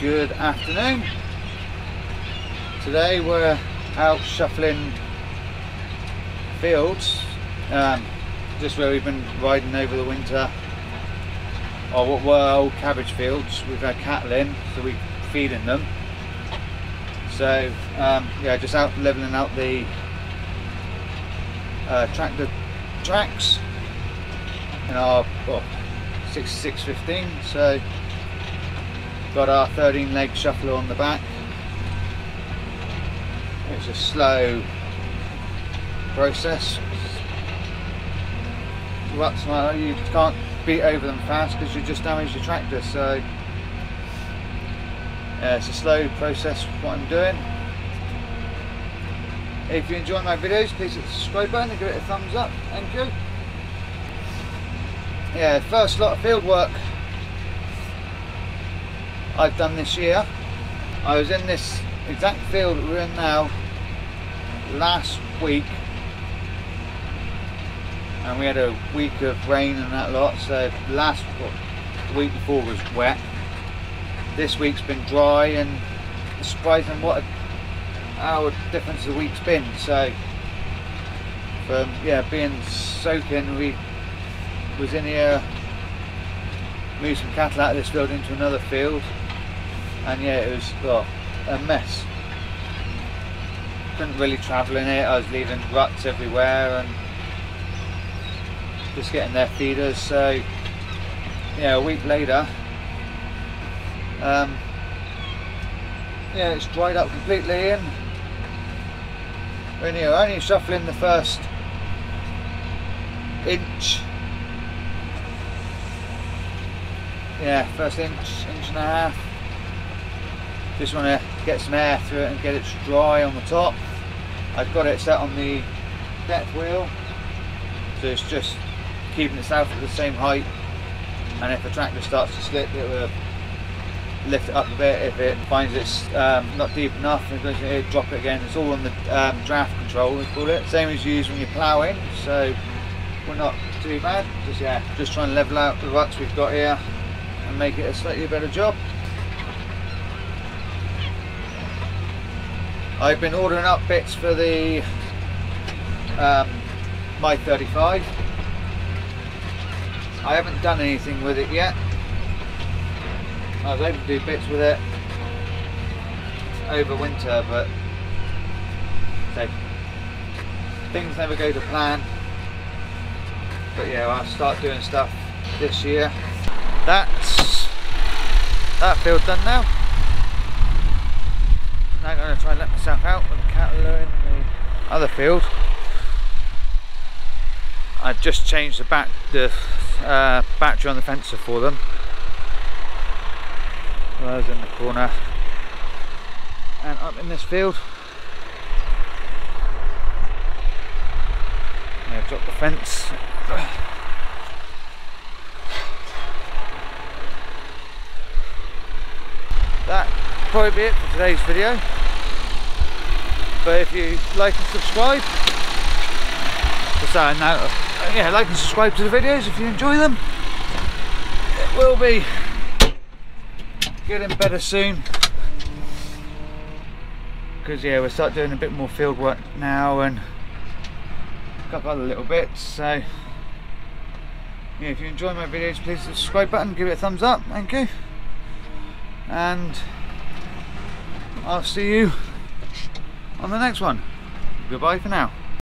Good afternoon. Today we're out shuffling fields, um, just where we've been riding over the winter, or what were old cabbage fields. We've had cattle in, so we're feeding them. So um, yeah, just out leveling out the uh, tractor tracks in our well, 6615. So got our 13 leg shuffler on the back. It's a slow process. Well, you can't beat over them fast because you just damage your tractor. So yeah, it's a slow process what I'm doing. If you enjoy my videos, please hit the subscribe button and give it a thumbs up. Thank you. Yeah, first lot of field work I've done this year. I was in this exact field that we're in now last week. And we had a week of rain and that lot so last well, week before was wet. This week's been dry and surprising what a, how difference the week's been. So from yeah being soaking we was in here moved some cattle out of this field into another field and yeah it was a mess. Couldn't really travel in it. I was leaving ruts everywhere and just getting their feeders. So yeah a week later um, yeah it's dried up completely and when you're only shuffling the first inch. Yeah first inch inch and a half just want to get some air through it and get it dry on the top. I've got it set on the depth wheel. So it's just keeping itself at the same height. And if the tractor starts to slip it will lift it up a bit. If it finds it's um, not deep enough to drop it again. It's all on the um, draft control we call it. Same as you use when you're ploughing so we're not too bad just yeah just trying to level out the ruts we've got here and make it a slightly better job I've been ordering up bits for the um, my 35. I haven't done anything with it yet. I was able to do bits with it over winter, but things never go to plan. But yeah, I'll start doing stuff this year. That's that field done now. Now going to try and let myself out with the cattle in the other field. I've just changed the back the uh, battery on the fencer for them. Those in the corner and up in this field. Yeah, drop the fence. That probably be it for today's video. But if you like and subscribe, uh, now, yeah, like and subscribe to the videos if you enjoy them. It will be getting better soon. Because yeah, we'll start doing a bit more field work now and a couple other little bits. So yeah, if you enjoy my videos, please subscribe button, give it a thumbs up. Thank you. And I'll see you on the next one. Goodbye for now.